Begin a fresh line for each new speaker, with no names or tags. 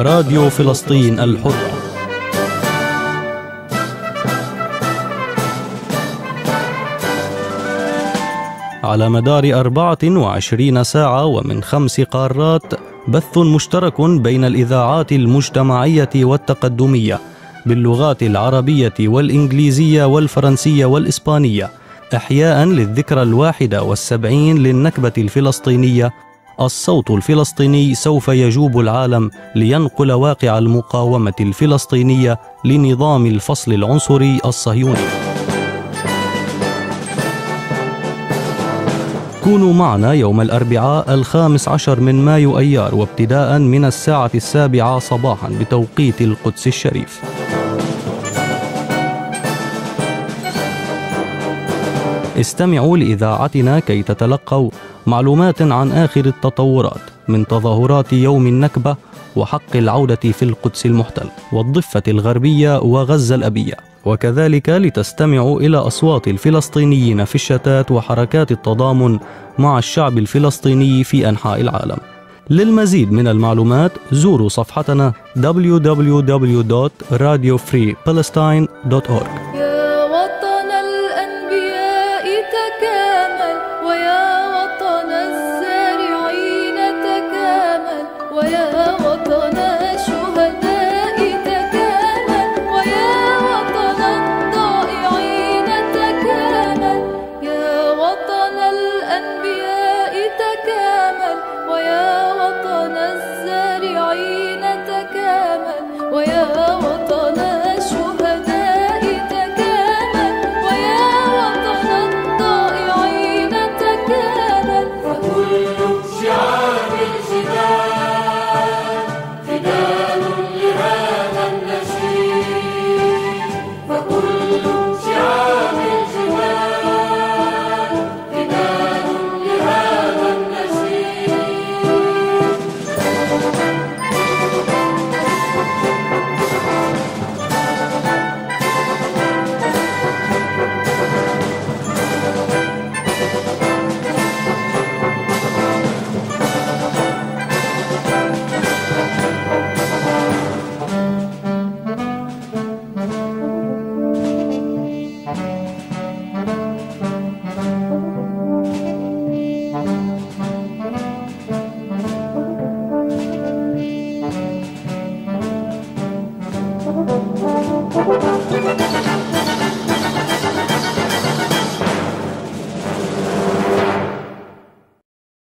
راديو فلسطين الحرة. على مدار 24 ساعة ومن خمس قارات بث مشترك بين الإذاعات المجتمعية والتقدمية باللغات العربية والإنجليزية والفرنسية والإسبانية إحياء للذكرى الواحدة والسبعين للنكبة الفلسطينية الصوت الفلسطيني سوف يجوب العالم لينقل واقع المقاومة الفلسطينية لنظام الفصل العنصري الصهيوني. كونوا معنا يوم الأربعاء الخامس عشر من مايو أيار وابتداء من الساعة السابعة صباحا بتوقيت القدس الشريف. استمعوا لإذاعتنا كي تتلقوا معلومات عن آخر التطورات من تظاهرات يوم النكبة وحق العودة في القدس المحتل والضفة الغربية وغزة الأبية. وكذلك لتستمعوا إلى أصوات الفلسطينيين في الشتات وحركات التضامن مع الشعب الفلسطيني في أنحاء العالم. للمزيد من المعلومات زوروا صفحتنا www.radiofreepalestine.org